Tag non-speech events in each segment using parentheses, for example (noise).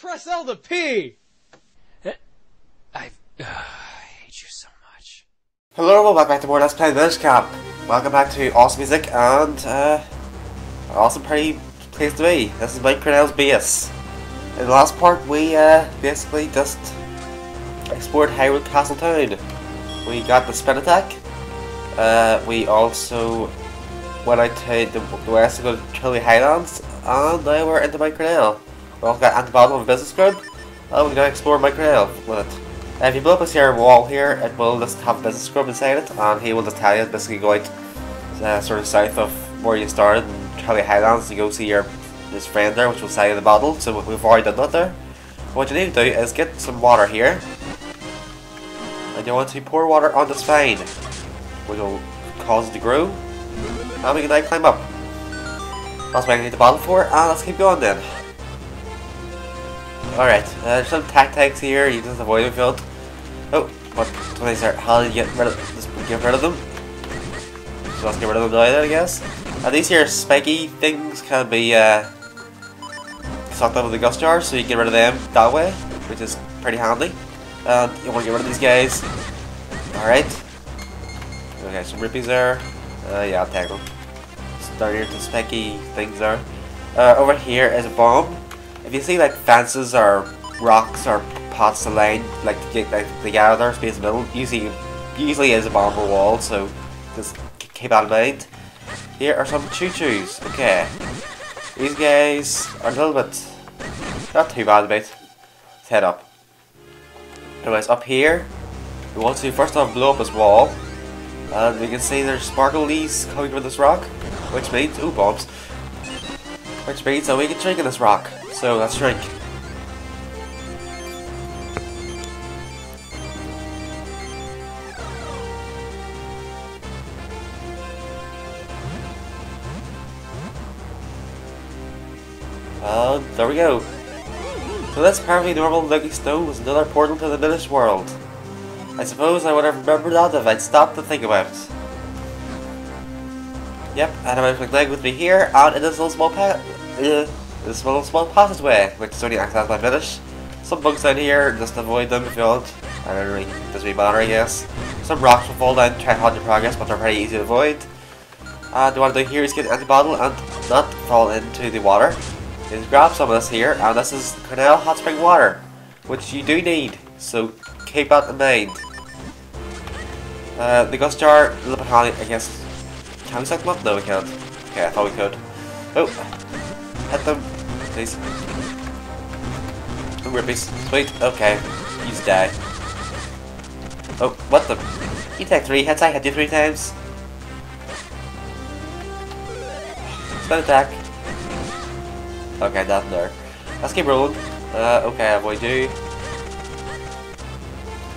Press L to pee! I, uh, I hate you so much. Hello, welcome back to more Let's Play Village Camp. Welcome back to awesome music and uh, awesome pretty place to be. This is Mike Crenel's base. In the last part, we uh, basically just explored Hyrule Castle Town. We got the spin attack. Uh, we also went out to the, the west to go to Trilby Highlands, and now we're into Mike Cornell. We also got bottom of a business we're going to explore my it. Uh, if you blow up this here wall here, it will just have business scrub inside it, and he will just tell you basically go out uh, sort of south of where you started in Charlie Highlands to go see your his friend there, which will sell you the bottle. So we've already done that there. What you need to do is get some water here, and you want to pour water on this vine, which will cause it to grow, and we can now climb up. That's what I need the bottle for, and let's keep going then. Alright, uh, there's some Tektites here, you just avoid them field. Oh, what? What is there? How do you get rid of just get rid of them? So let's get rid of them now then, I guess. And these here spiky things can be uh, sucked out with the gust jar, so you get rid of them that way, which is pretty handy. And you want to get rid of these guys. Alright. Okay, some rippies there. Uh, yeah, I'll them. Start here, the spiky things there. Uh, over here is a bomb. If you see like fences or rocks or pots to line, like get like the of space in the middle, usually usually is a bomb or wall, so just keep that in mind. Here are some choo-choos. Okay. These guys are a little bit not too bad about. Let's head up. Anyways, up here, we want to first off blow up this wall. And we can see there's sparkle leaves coming from this rock, which means, ooh, bombs. Which means that we can drink in this rock. So let's drink. There we go. So this perfectly normal looking stone was another portal to the Minish world. I suppose I would have remembered that if I'd stopped to think about it. Yep, and I'm leg with me here, and in this little small pa uh, this little small passageway, which is only accessed by Minish. Some bugs down here, just avoid them if you want. I don't really, doesn't really matter I guess. Some rocks will fall down, try to halt your progress, but they're pretty easy to avoid. And what I do here is get an empty bottle and not fall into the water. Is grab some of this here, and this is Crenel Hot Spring Water, which you do need, so keep that in mind. Uh, the gust jar, a little bit handy, I guess. Can we suck them up? No, we can't. Okay, I thought we could. Oh, hit them, please. Oh, rupees. Sweet, okay. He's die. Oh, what the? You take three hits, I hit you three times. Spin attack. Okay, that there. Let's keep rolling. Uh, okay, avoid you.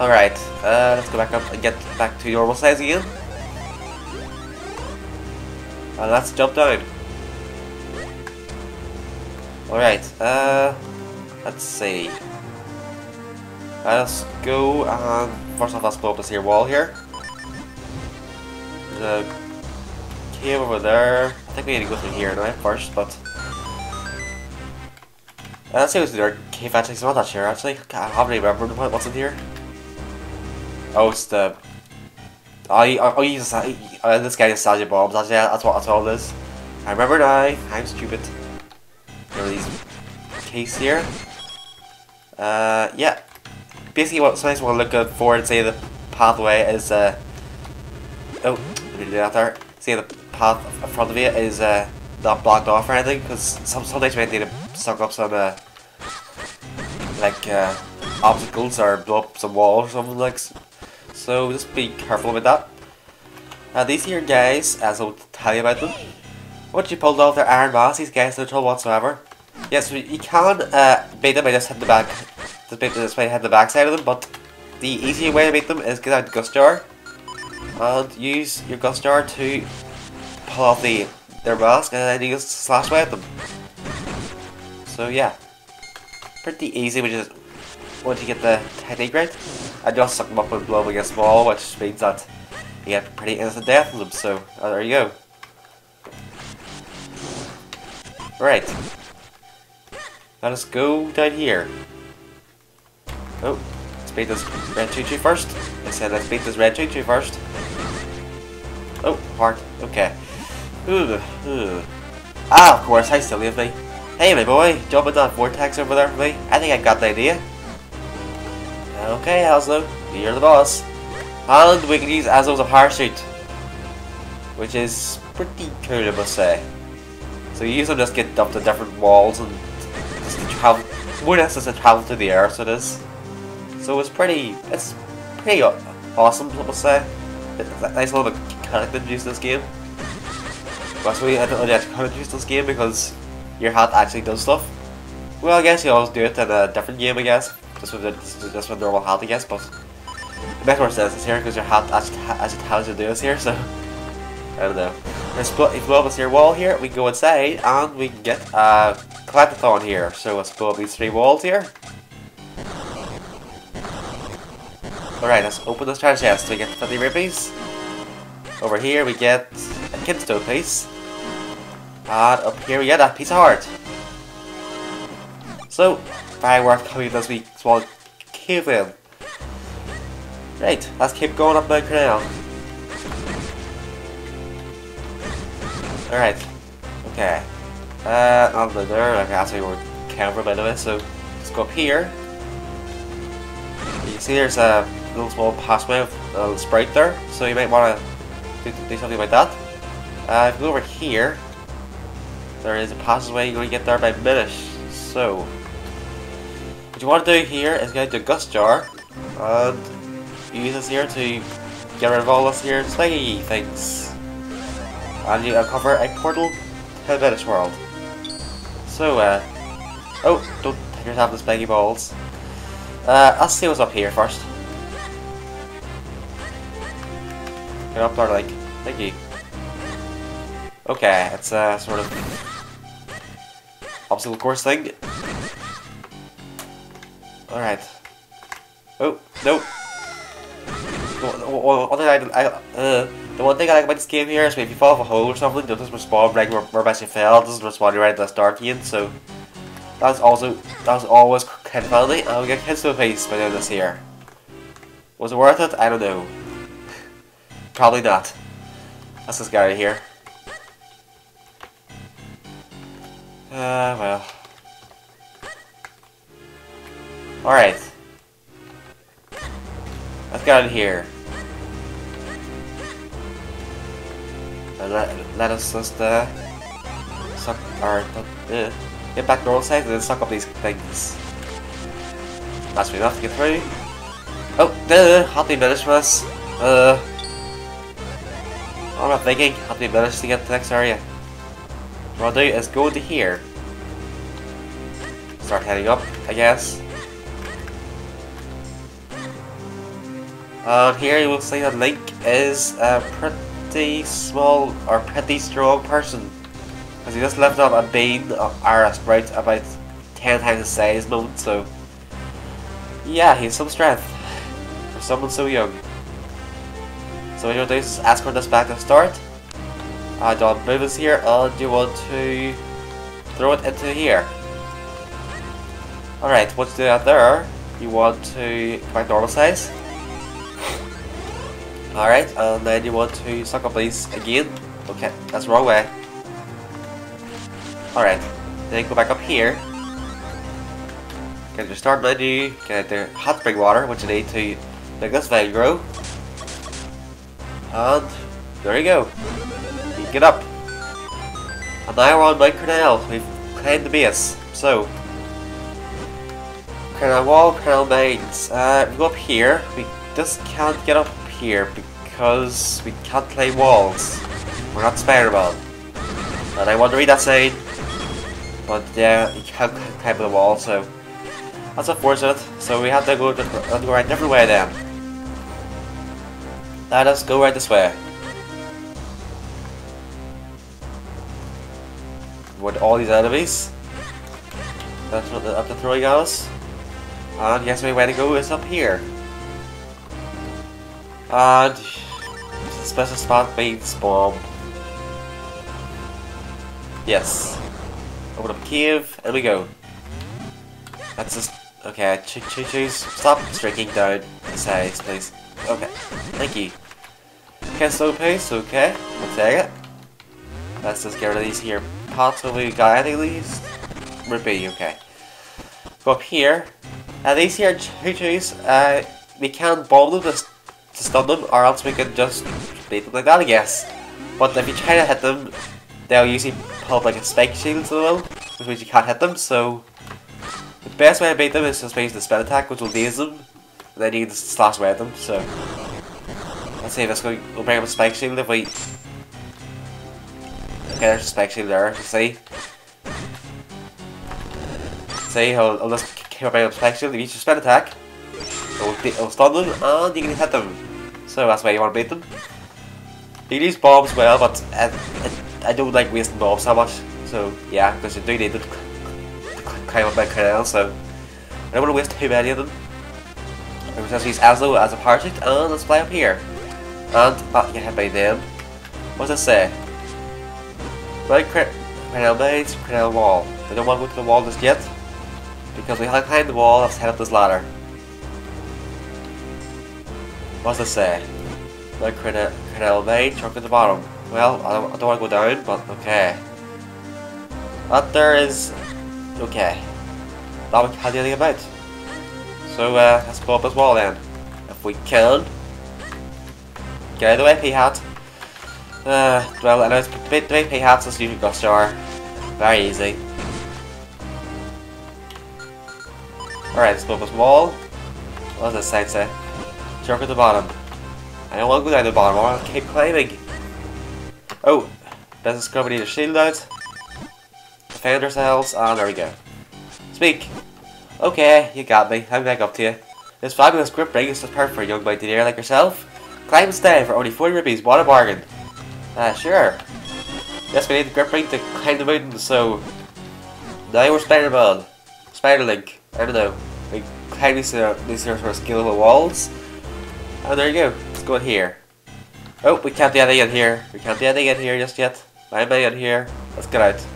Alright, uh, let's go back up and get back to normal size again. And let's jump down. Alright, uh, let's see. Let's go and first off let's blow up this here wall here. There's a cave over there. I think we need to go through here now first, but uh, let's see what's in there. Cave actually, I'm not sure actually. I haven't remembered what's in here. Oh, it's the. I I, I use uh, this guy just sells bombs. Yeah, that's what that's all it is. I remember now. I'm stupid. Case here. Uh, yeah. Basically, what sometimes we'll look for and say the pathway is uh. Oh, do that there. Say the path in front of you is uh not blocked off or anything because some sometimes we need to suck up some uh like uh obstacles or blow up some walls or something like. So just be careful with that. Now these here guys, as I'll tell you about them. Once you pulled off their iron mask, these guys no trouble whatsoever. Yes, so you can uh, them by just hitting the back, just this way, hit the back side of them. But the easy way to beat them is get out gust jar and use your gust jar to pull off the their mask, and then you just slash away at them. So yeah, pretty easy. Which is once you get the technique right. I just suck them up and blow them against the wall, which means that you get pretty instant death from them, so uh, there you go. Right. Let us go down here. Oh, let's beat this red choo-choo first. I said let's beat this red choo-choo first. Oh, heart. Okay. Ooh, ooh. Ah, of course. Hi, silly of me. Hey, my boy. Jump in that vortex over there for me. I think I got the idea. Okay, Ezlo. You're the boss. And we can use as a parachute. Which is pretty cool, I must say. So you them just get dumped to different walls and travel. More or travel through the air, so it is. So it's pretty. It's pretty awesome, I must say. It's a nice little mechanic to introduce this game. Actually, I don't really have to introduce this game because your hat actually does stuff. Well, I guess you always do it in a different game, I guess. Just with, a, just with normal hat, I guess, but it makes more sense here because your hat actually, actually tells you to do this here, so (laughs) I don't know. Let's put, if we up here wall here, we go inside and we can get a collectathon here. So let's pull up these three walls here. Alright, let's open this treasure chest. We get 50 rupees. Over here we get a kinstone piece. And up here we get a piece of heart. So, worth coming this week small cave in. Right, let's keep going up Mount Crenel. Alright. Okay. Uh, under there, like actually we're camera by the way, so let's go up here. You see there's a little small passway of a little sprite there, so you might want to do, do something like that. Uh, if you go over here, there is a passageway you're going to get there by Minish. So, what you want to do here is go to Gust Jar, and use this here to get rid of all this here slaggy things. And you uncover a portal to Minish World. So, uh, oh, don't take yourself the spaggy balls. Uh, let's see what's up here first. Get up there, like, thank you. Okay, it's a sort of obstacle course thing. Alright. Oh, no. The one thing I, I uh, the one thing I like about this game here is if you fall off a hole or something, it doesn't respawn right where, where you fell, doesn't respawn right at the start again, so that's also that's always kind of funny. I'll get kids to a face by doing this here. Was it worth it? I don't know. Probably not. That's this guy right here. Uh, well. Alright. Let's get out of here. Let, us just, uh, suck, or, uh, get back normal size and then suck up these things. That's enough to get through. Oh, duh, happy minutes for us. Uh, I'm not thinking, happy minutes to get to the next area. What I'll do is go to here. Start heading up, I guess. And here you will see that Link is a pretty small or pretty strong person. Because he just left up a bean of Ara Sprite about 10 times the size moment, so yeah, he's some strength for someone so young. So what you want to uh, do is ask for this back to start. I don't move this here and you want to throw it into here. Alright, once you do that there, you want to back normal size. Alright, and then you want to suck up these again. Okay, that's wrong way. Alright, then go back up here. Get your start menu, get the hot spring water, which you need to make this vine grow. And there you go. You get up. And now we're on Mount Crenel. We've claimed the base. So, Crenel Wall, Crenel Mines. Uh, we go up here. We just can't get up here because we can't play walls. We're not Spider-Man. And I want to read that saying, but yeah, you can't climb the wall, so that's unfortunate. So we have to go, to, uh, go right different way then. Let us go right this way. With all these enemies. That's what the, up the throwing at us. And yes, my way to go is up here. And special spot base bomb. Yes. Open up cave, and we go. Let's just... Okay, choo choo choose. Stop streaking down the sides, please. Okay, thank you. Okay, slow pace, okay. We'll take it. Let's just get rid of these here pots. Got any okay. Go up here. And these here choo choos, uh, we can bomb them to stun them, or else we can just beat them like that, I guess. But if you try to hit them, they'll usually pull up like a spike shield to them, which means you can't hit them, so the best way to beat them is just use the spell attack, which will daze them, and then you can just slash away at them, so let's see if this will we'll bring up a spike shield if we Okay, there's a spike shield there, you see? See, I'll, I'll just keep up a spike shield, if you use your spin attack, it'll, it'll stun them, and you can hit them. So that's why you want to beat them. You use bombs well, but I, I, I don't like wasting bombs so much. So yeah, because you do need to climb up my canal, so I don't want to waste too many of them. I'm just use Ezlo as a parachute, and let's fly up here. And oh, not get hit by them. What does it say? Right, Crenel Maze, Crenel Wall. I don't want to go to the wall just yet, because we have to climb the wall, let's head up this ladder. What does it say? Like Crenel Main, truck at the bottom. Well, I don't, I don't want to go down, but okay. That there is... Okay. That we can't do anything about. So, uh, let's go up this wall then. If we can. Get out of the way, Peahat. Uh, well, I know it's the way Peahats is usually go star. Very easy. Alright, let's go up this wall. What does this sign say? Jerk at the bottom. I don't want to go down the bottom, I want to keep climbing. Oh, business company to shield out. Defend ourselves, and there we go. Speak. Okay, you got me. I'm back up to you. This fabulous grip ring is just perfect for a young mountaineer like yourself. Climb and stay for only 40 rupees, what a bargain. Ah, uh, sure. Yes, we need the grip ring to climb the mountain, so... Now we're Spider-Man. Spider-Link. I don't know. We climb these, uh, these sort of scalable walls. Oh, there you go. Let's go in here. Oh, we can't do anything in here. We can't do anything in here just yet. I'm in here. Let's get out.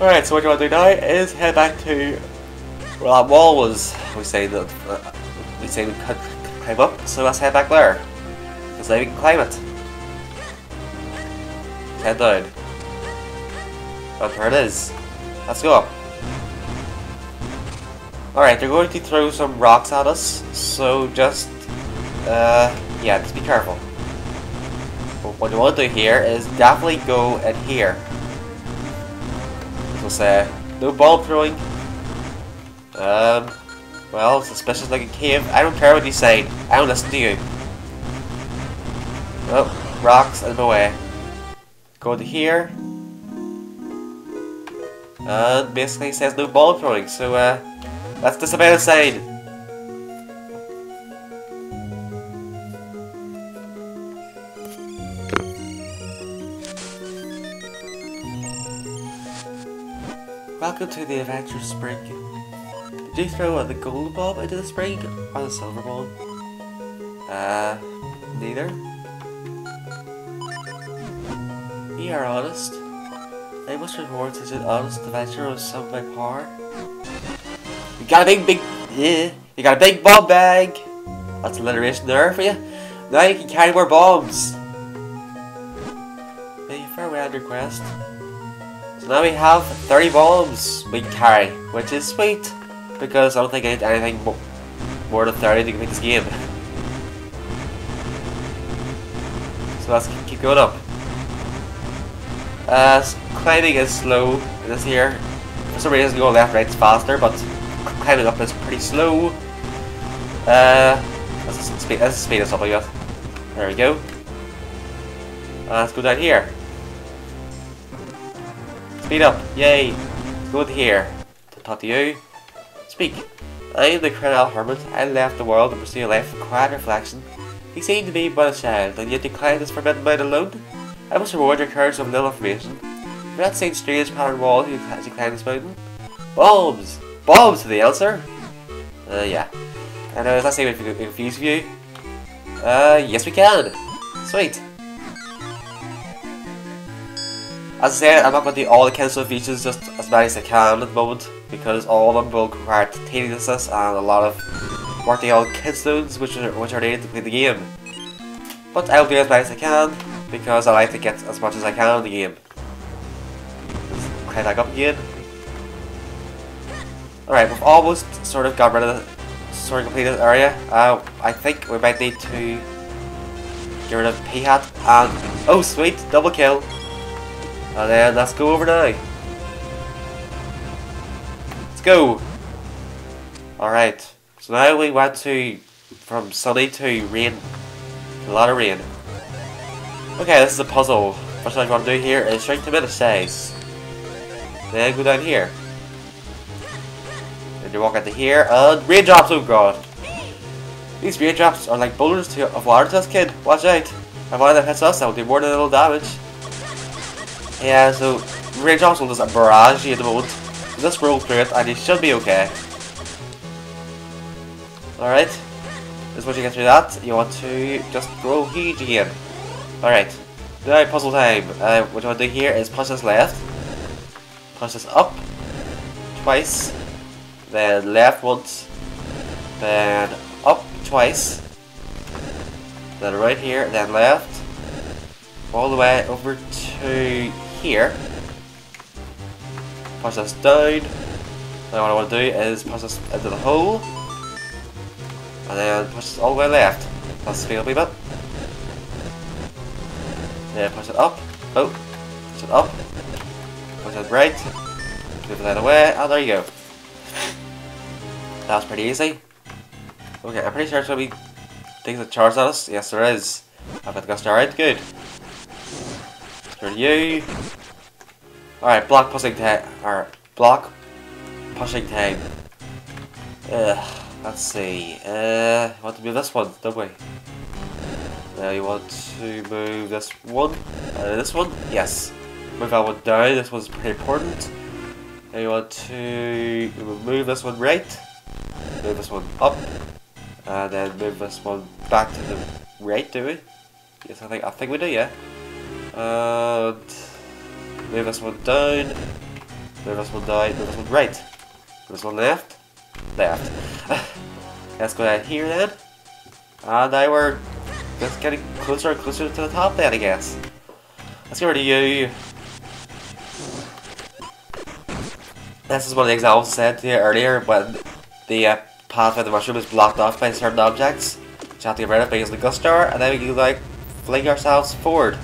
Alright, so what you want to do now is head back to where that wall was. We say that uh, we say we could climb up, so let's head back there. Because now we can climb it. Head down. Oh, there it is. Let's go up. Alright, they're going to throw some rocks at us, so just, uh, yeah, just be careful. But what you want to do here is definitely go in here. So say, no ball throwing. Um, well, suspicious looking cave. I don't care what you say. I don't listen to you. Oh, rocks of the way. Go to here. And basically says no ball throwing, so uh, that's just about insane. Welcome to the Adventure Spring. Did you throw the gold bulb into the spring or the silver bulb? Uh, neither. You are honest. I must reward such an honest adventure with some of my power. You got a big, big, yeah, you got a big bomb bag. That's alliteration there for you. Now you can carry more bombs. You farewell on your quest. So now we have 30 bombs we can carry, which is sweet. Because I don't think I need anything more than 30 to complete this game. So let's keep going up. Uh, climbing is slow this here. For some reason going left right is faster, but climbing up is pretty slow. Uh, let's speed, let's speed this up I guess. There we go. Uh, let's go down here. Speed up, yay! Let's here. To talk to you. Speak. I am the Crenel Hermit. I left the world to pursue a life of quiet reflection. He seemed to be but a child, and yet declined this forbidden mind alone. I must reward your courage with little information. For that same strange pattern wall as you climb this mountain. Bombs! Bombs to the answer! Uh, yeah. And I know, let's see if we can confuse you. Uh, yes we can! Sweet! As I said, I'm not going to do all the Kinstone features, just as many as I can at the moment, because all of them will require tediousness and a lot of working on Kinstones which are, which are needed to play the game. But I'll do as many as I can, because I like to get as much as I can in the game. Climb back up again. Alright, we've almost sort of got rid of the sort of completed area. Uh, I think we might need to get rid of Peahat and... Oh sweet, double kill! And then let's go over now. Let's go! Alright, so now we went to... from sunny to rain. A lot of rain. Okay, this is a puzzle. First thing I want to do here is shrink to Minish size. Then go down here. And you walk into here, and raindrops, oh god! These raindrops are like boulders to, of water to us, kid. Watch out. If one of them hits us, that will do more than a little damage. Yeah, so raindrops will just barrage you at the moment. Just roll through it, and you should be okay. Alright. Is what you get through that. You want to just grow huge again. Alright. Now puzzle time. Uh, what you want to do here is push this left. Push this up. Twice. Then left once. Then up twice. Then right here. Then left. All the way over to here. Push this down. then what I want to do is push this into the hole. And then push this all the way left. That's speed up a bit. Then push it up. Oh. Push it up. Push it right. Move it out of way. And there you go. That's pretty easy. Okay, I'm pretty sure it's gonna be things that charge at us. Yes, there is. I've got the gust alright, good. Turn you. Alright, block pushing time. Or block pushing time. Ugh, let's see. Uh, want to move this one, don't we? Now you want to move this one. Uh, this one? Yes. Move that one down. This one's pretty important. Now you want to move this one right. Move this one up. And then move this one back to the right, do we? Yes, I think I think we do, yeah. And move this one down. Move this one down. Move this one right. Move this one left. Left. (laughs) Let's go down here then. And now we're just getting closer and closer to the top then, I guess. Let's get rid of you. This is of the examples I said to you earlier when the uh, path of the mushroom is blocked off by certain objects. Which have to get rid of by using the gust jar, and then we can like fling ourselves forward.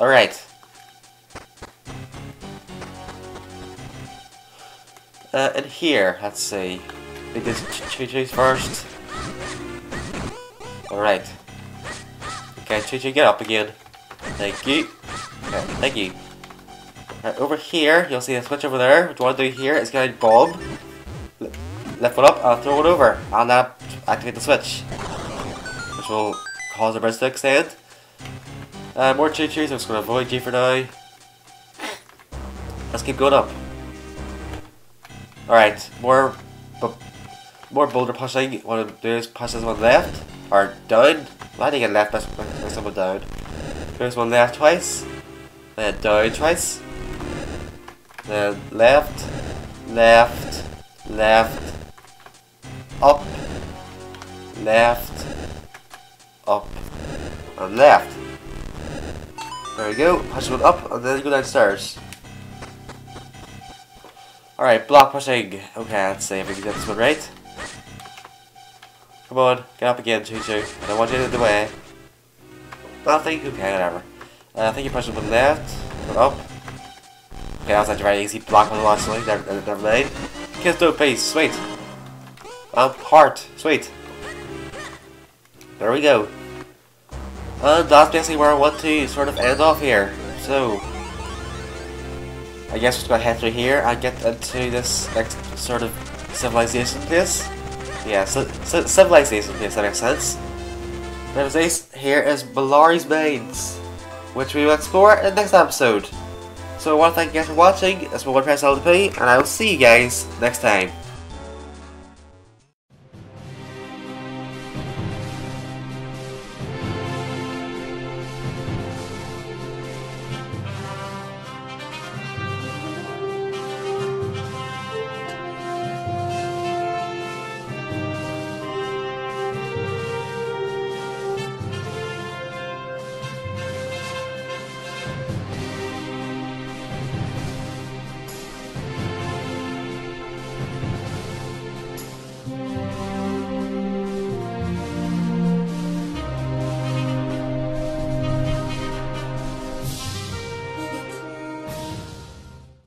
Alright. Uh, and here, let's see. We did Choo Choo's first. Alright. Okay, Choo Choo, get up again. Thank you. Okay, thank you. Right, over here, you'll see a switch over there. What you want to do here is get a bulb. Lift it up and throw it over. And that activate the switch. Which will cause the bridge to extend. Uh, more Choo Choos, I'm just going to avoid you for now. Let's keep going up. Alright, more more boulder pushing. What I'm doing is push this one left, or down. Why I get left? That's someone down. There's one left twice, then down twice, then left, left, left, up, left, up, and left. There we go, push one up, and then go downstairs. Alright, block pushing. Okay, let's see if we can get this one right. Come on, get up again, Choo Choo. I don't want you in the way. Nothing? Okay, whatever. Uh, I think you push one left, one up. Okay, that was actually very easy. Block puzzle actually, never, never mind. Kiss do piece, sweet. Um, heart, sweet. There we go. And that's basically where I want to sort of end off here. So, I guess we're just gonna head through here and get into this next sort of civilization place. Yeah, so, so civilization place, that makes sense. Now this here is Melari's Mines, which we will explore in the next episode. So I want to thank you guys for watching, is my WordPress LDP, and I will see you guys next time.